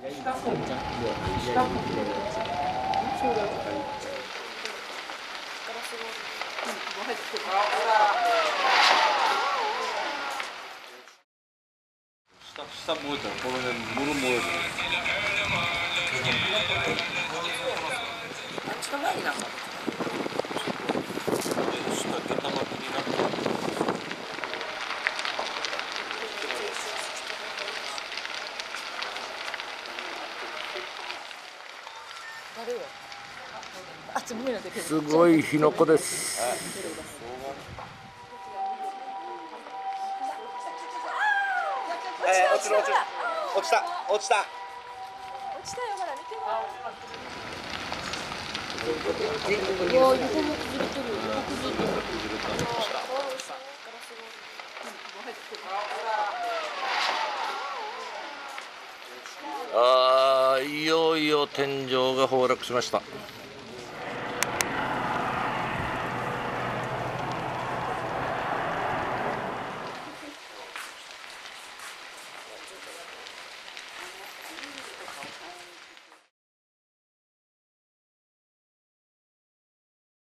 下燃えたらこの辺もろ燃える近くになん。か下下玉木になってる誰よあつむいの出てるすごい火の粉です。えー、落ちる落ちる落ちた落ちた落ちたよほら見てああ、いよいよ天井が崩落しました。